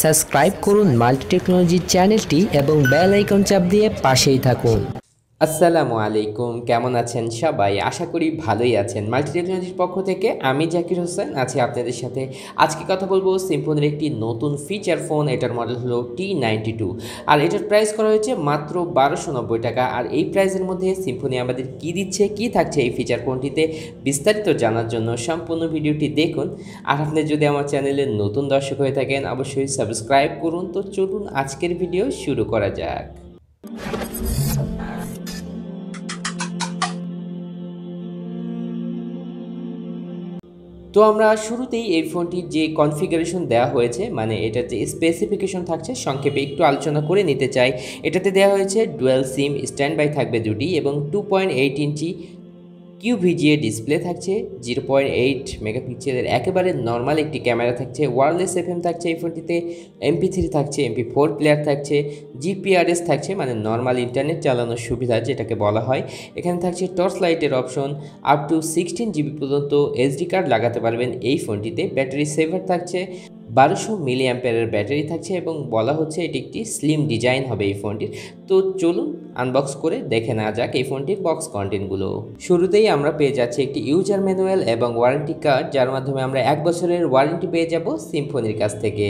Subscribe করুন multi technology চ্যানেলটি এবং বেল আইকন চাপ দিয়ে পাশেই থাকুন। আসসালামু আলাইকুম, কেমন আছেন সবাই? আশা করি ভালোই আছেন। মাল্টি টেকনোলজির পক্ষ থেকে আমি জাকির হোসেন আছি আপনাদের সাথে। আজকে কথা বলব সিম্ফোনের একটি নতুন ফিচার ফোন এটার মডেল হলো টি নাইনটি টু আর এটার প্রাইস করা হয়েছে মাত্র বারোশো নব্বই টাকা। আর এই প্রাইসের মধ্যে সিম্ফোনি আমাদের কি দিচ্ছে, কি থাকছে এই ফিচার ফোনটিতে বিস্তারিত জানার জন্য সম্পূর্ণ ভিডিওটি দেখুন। আর আপনি যদি আমার চ্যানেলে নতুন দর্শক হয়ে থাকেন, অবশ্যই সাবস্ক্রাইব করুন। তো চলুন আজকের ভিডিও শুরু করা যাক। তো আমরা শুরুতেই এই ফোনটির যে কনফিগারেশন দেওয়া হয়েছে মানে এটার যে স্পেসিফিকেশন থাকছে, সংক্ষেপে একটু আলোচনা করে নিতে চাই। এটাতে দেওয়া হয়েছে ডুয়েল সিম স্ট্যান্ড বাই থাকবে দুটি এবং two point eight inch QVGA display থাকছে জিরো পয়েন্ট এইট মেগাপিক্সেলের একেবারে নর্মাল একটি ক্যামেরা থাকছে ওয়ারলেস এফএম থাকছে এই ফোনটিতে এমপি থ্রি থাকছে এমপি ফোর প্লেয়ার থাকছে জিপিআরএস থাকছে মানে নর্মাল ইন্টারনেট চালানোর সুবিধা যেটাকে বলা হয়। এখানে থাকছে টর্চ লাইটের option up to sixteen GB পর্যন্ত এসডি কার্ড লাগাতে পারবেন এই ফোনটিতে। ব্যাটারি সেভার থাকছে বারোশো মিলি অ্যাম্পেয়ারের ব্যাটারি থাকছে এবং বলা হচ্ছে এটি একটি স্লিম ডিজাইন হবে এই ফোনটির। তো চলুন আনবক্স করে দেখে নেওয়া যাক এই ফোনটির বক্স কন্টেন্টগুলো শুরুতেই আমরা পেয়ে যাচ্ছি একটি ইউজার ম্যানুয়াল এবং ওয়ারেন্টি কার্ড যার মাধ্যমে আমরা এক বছরের ওয়ারেন্টি পেয়ে যাব সিম্ফোনির কাছ থেকে।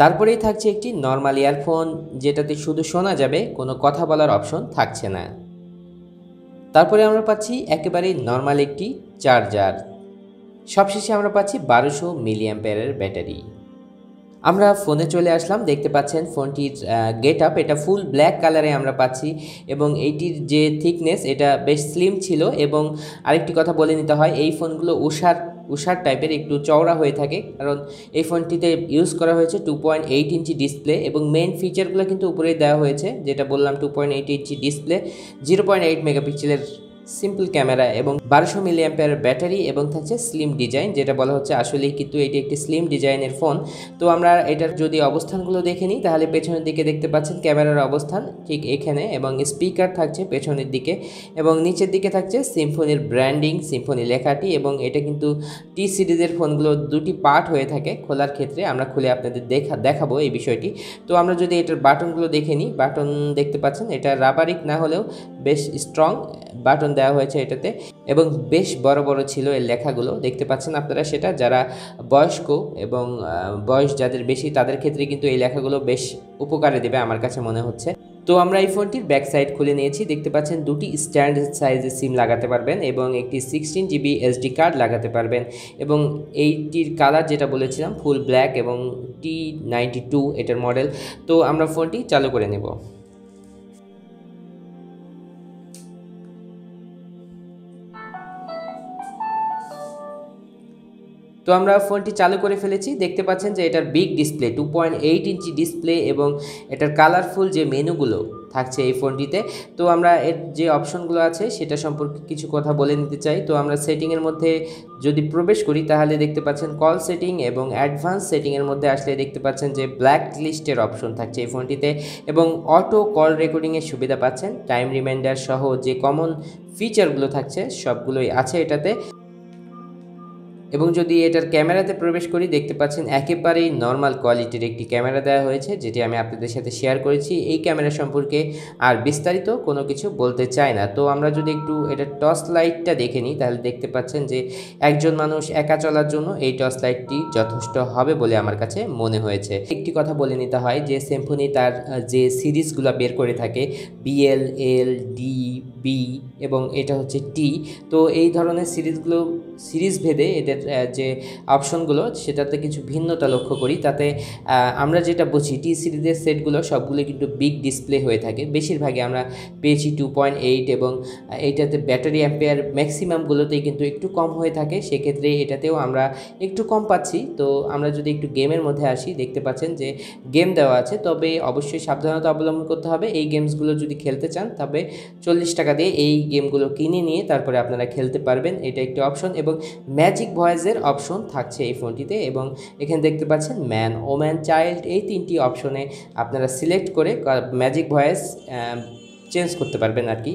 তারপরেই থাকছে একটি নর্মাল ইয়ারফোন যেটাতে শুধু শোনা যাবে, কোনো কথা বলার অপশন থাকছে না। তারপরে আমরা পাচ্ছি একেবারেই নর্মাল একটি চার্জার সবশেষে আমরা পাচ্ছি বারোশো মিলিয়াম্পেয়ারের ব্যাটারি। আমরা ফোনে চলে আসলাম, দেখতে পাচ্ছেন ফোনটির গেট আপ এটা ফুল ব্ল্যাক কালারে আমরা পাচ্ছি এবং এইটির যে থিকনেস, এটা বেশ স্লিম ছিল এবং আরেকটি কথা বলে নিতে হয়, এই ফোনগুলো উষার উষার টাইপের একটু চওড়া হয়ে থাকে কারণ এই ফোনটিতে ইউজ করা হয়েছে two point eight inch display এবং মেইন ফিচারগুলো কিন্তু উপরেই দেওয়া হয়েছে, যেটা বললাম two point eight inch display zero point eight মেগাপিক্সেলের সিম্পল ক্যামেরা এবং বারোশো মিলি অ্যাম্পেয়ার ব্যাটারি এবং থাকছে স্লিম ডিজাইন যেটা বলা হচ্ছে আসলেই কিন্তু এটি একটি স্লিম ডিজাইনের ফোন তো আমরা এটার যদি অবস্থানগুলো দেখে নিই, তাহলে পেছনের দিকে দেখতে পাচ্ছেন ক্যামেরার অবস্থান ঠিক এখানে এবং স্পিকার থাকছে পেছনের দিকে এবং নিচের দিকে থাকছে সিম্ফোনির ব্র্যান্ডিং সিম্ফোনি লেখাটি এবং এটা কিন্তু টি সিরিজের ফোনগুলো দুটি পার্ট হয়ে থাকে খোলার ক্ষেত্রে। আমরা খুলে আপনাদের দেখা, দেখাবো এই বিষয়টি। তো আমরা যদি এটার বাটনগুলো দেখে নিই বাটন দেখতে পাচ্ছেন, এটা রাবারিক না হলেও বেশ স্ট্রং বাটন দেওয়া হয়েছে এটাতে। এবং বেশ বড় বড় ছিল এর লেখাগুলো। দেখতে পাচ্ছেন আপনারা সেটা? যারা বয়স্ক এবং বয়স যাদের বেশি, তাদের ক্ষেত্রে কিন্তু এই লেখাগুলো বেশ উপকারে দেবে আমার কাছে মনে হচ্ছে। তো আমরা এই ফোনটির ব্যাক সাইড খুলে নিয়েছি। দেখতে পাচ্ছেন দুটি স্ট্যান্ড সাইজের সিম লাগাতে পারবেন এবং একটি সিক্সটিন জিবি এসডি কার্ড লাগাতে পারবেন এবং এইটির কালার যেটা বলেছিলাম ফুল ব্ল্যাক এবং টি নাইনটি টু এটার মডেল তো আমরা ফোনটি চালু করে নেব। তো আমরা ফোনটি চালু করে ফেলেছি। দেখতে পাচ্ছেন যে এটার big display two point eight inch display এবং এটার কালারফুল যে মেনুগুলো থাকছে এই ফোনটিতে। তো আমরা এর যে অপশনগুলো আছে সেটা সম্পর্কে কিছু কথা বলে নিতে চাই। তো আমরা সেটিংয়ের মধ্যে যদি প্রবেশ করি তাহলে দেখতে পাচ্ছেন কল সেটিং এবং অ্যাডভান্স সেটিংয়ের মধ্যে আসলে দেখতে পাচ্ছেন যে ব্ল্যাক লিস্টের অপশন থাকছে এই ফোনটিতে এবং অটো কল রেকর্ডিংয়ের সুবিধা পাচ্ছেন। টাইম রিমাইন্ডার সহ যে কমন ফিচারগুলো থাকছে সবগুলোই আছে এটাতে। এবং যদি এটার ক্যামেরাতে প্রবেশ করি, দেখতে পাচ্ছেন একেবারেই নর্মাল কোয়ালিটির একটি ক্যামেরা দেওয়া হয়েছে, যেটি আমি আপনাদের সাথে শেয়ার করেছি। এই ক্যামেরা সম্পর্কে আর বিস্তারিত কোনো কিছু বলতে চাই না। তো আমরা যদি একটু এটার টর্চ লাইটটা দেখে নিই, তাহলে দেখতে পাচ্ছেন যে একজন মানুষ একা চলার জন্য এই টর্চ লাইটটি যথেষ্ট হবে বলে আমার কাছে মনে হয়েছে। একটি কথা বলে নিতে হয় যে সিম্ফনি তার যে সিরিজগুলো বের করে থাকে বিএল এল ডি বি এবং এটা হচ্ছে টি তো এই ধরনের সিরিজগুলো সিরিজ ভেদে এদের যে অপশনগুলো, সেটাতে কিছু ভিন্নতা লক্ষ্য করি। তাতে আমরা যেটা বুঝি, টি সিরিজের সেটগুলো সবগুলো কিন্তু বিগ ডিসপ্লে হয়ে থাকে। বেশিরভাগই আমরা পেয়েছি টু পয়েন্ট এইট এবং এইটাতে ব্যাটারি অ্যাম্পেয়ার ম্যাক্সিমামগুলোতেই কিন্তু একটু কম হয়ে থাকে। সেক্ষেত্রে এটাতেও আমরা একটু কম পাচ্ছি। তো আমরা যদি একটু গেমের মধ্যে আসি, দেখতে পাচ্ছেন যে গেম দেওয়া আছে। তবে অবশ্যই সাবধানতা অবলম্বন করতে হবে। এই গেমসগুলো যদি খেলতে চান, তবে চল্লিশ টাকা দিয়ে এই গেমগুলো কিনে নিয়ে তারপরে আপনারা খেলতে পারবেন। এটা একটি অপশন এবং ম্যাজিক ভয়েসের অপশন থাকছে এই ফোনটিতে এবং এখানে দেখতে পাচ্ছেন ম্যান ওম্যান চাইল্ড এই তিনটি অপশনে আপনারা সিলেক্ট করে ম্যাজিক ভয়েস চেঞ্জ করতে পারবেন আর কি।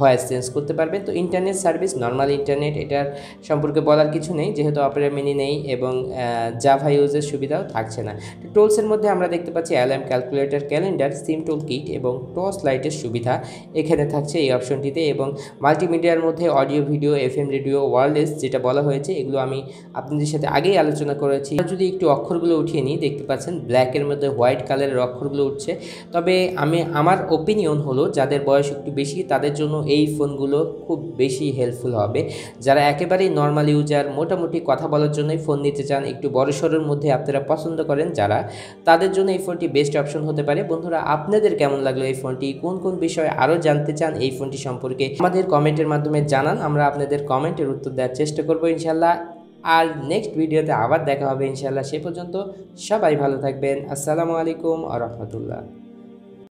ভয়েস চেঞ্জ করতে পারবেন। তো ইন্টারনেট সার্ভিস নর্মাল ইন্টারনেট এটার সম্পর্কে বলার কিছু নেই, যেহেতু অপেরা মিনি নেই এবং জাভা ইউজের সুবিধাও থাকছে না। টোলসের মধ্যে আমরা দেখতে পাচ্ছি alarm calculator calendar SIM tool kit এবং টর্চ লাইটের সুবিধা এখানে থাকছে এই অপশনটিতে এবং মাল্টিমিডিয়ার মধ্যে audio video F M radio wireless যেটা বলা হয়েছে, এগুলো আমি আপনাদের সাথে আগেই আলোচনা করেছি। যদি একটু অক্ষরগুলো উঠিয়ে নিই, দেখতে পাচ্ছেন ব্ল্যাকের মধ্যে হোয়াইট কালারের অক্ষরগুলো উঠছে। তবে আমি, আমার ওপিনিয়ন হলো, যাদের বয়স একটু বেশি, তাদের জন্য এই ফোনগুলো খুব বেশি হেল্পফুল হবে। যারা একেবারেই নর্মাল ইউজার মোটামুটি কথা বলার জন্যই ফোন নিতে চান, একটু বড় সড়োর মধ্যে আপনারা পছন্দ করেন যারা, তাদের জন্য এই ফোনটি বেস্ট অপশন হতে পারে। বন্ধুরা, আপনাদের কেমন লাগল এই ফোনটি কোন কোন বিষয়ে আরও জানতে চান এই ফোনটি সম্পর্কে? আমাদের কমেন্টের মাধ্যমে জানান, আমরা আপনাদের কমেন্টের উত্তর দেওয়ার চেষ্টা করব ইনশাল্লাহ আর নেক্সট ভিডিওতে আবার দেখা হবে ইনশাল্লাহ সে পর্যন্ত সবাই ভালো থাকবেন। আসসালামু আলাইকুম আ রহমতুল্লাহ।